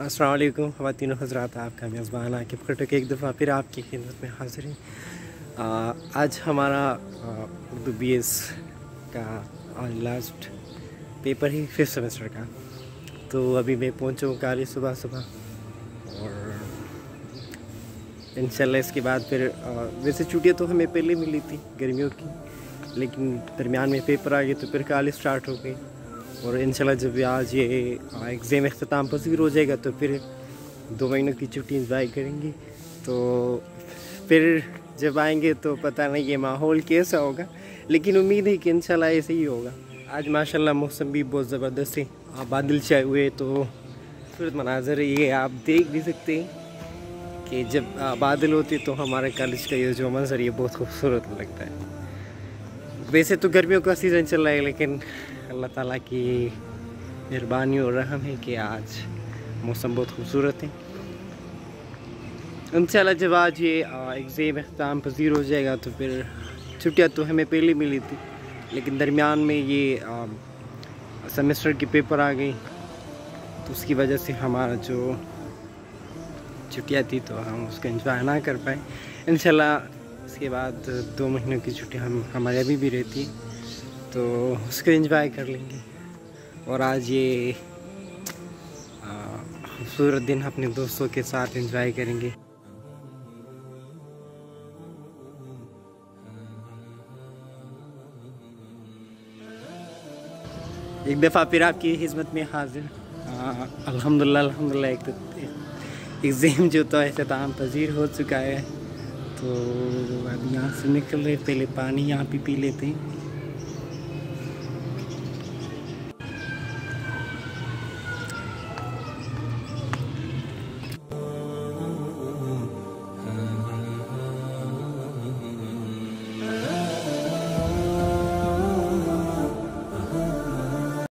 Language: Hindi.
असलकुम ख़वान हजरात आपका मेज़बान आकिब खटक एक दफ़ा फिर आपकी खिदमत में हाजिर है। आज हमारा उर्दू बी एस का लास्ट पेपर है फिफ्थ सेमेस्टर का। तो अभी मैं पहुँचा हूँ सुबह सुबह। और इंशाल्लाह इसके बाद फिर वैसे छुट्टियाँ तो हमें पहले मिली थी गर्मियों की, लेकिन दरमियान में पेपर आ गए तो फिर काली स्टार्ट हो गई। और इंशाल्लाह जब आज ये एग्ज़ाम अख्ताम पसीर हो जाएगा तो फिर दो महीनों की छुट्टी इंजॉय करेंगे। तो फिर जब आएँगे तो पता नहीं ये माहौल कैसा होगा, लेकिन उम्मीद है कि इंशाल्लाह ऐसे ही होगा। आज माशाल्लाह मौसम भी बहुत ज़बरदस्त है। आप बादल छाए हुए तो खूबसूरत मनाजर ये। आप देख भी सकते हैं कि जब बादल होते तो हमारे कॉलेज का ये जो मंजर, ये बहुत खूबसूरत लगता है। वैसे तो गर्मियों का सीज़न चल रहा है, लेकिन अल्लाह ताला की मेहरबानी और रहम है कि आज मौसम बहुत खूबसूरत है। इंशाल्लाह जब आज ये एग्ज़ाम अख्ताम पजीर हो जाएगा तो फिर छुट्टियाँ तो हमें पहले मिली थी, लेकिन दरमियान में ये सेमेस्टर के पेपर आ गई तो उसकी वजह से हमारा जो छुट्टियाँ थी तो हम उसका इंजॉय ना कर पाए। इंशाल्लाह इसके बाद दो महीनों की छुट्टी हम, हमारे अभी भी रहती तो उसको इंजॉय कर लेंगे। और आज ये खूबसूरत दिन अपने दोस्तों के साथ इंजॉय करेंगे। एक दफ़ा फिर आपकी खिदमत में हाजिर। अल्हम्दुलिल्लाह अल्हम्दुलिल्लाह, एक एग्ज़ाम जो तो ताम पजीर हो चुका है। तो अब यहाँ से निकल रहे पहले पानी यहाँ पे पी लेते हैं।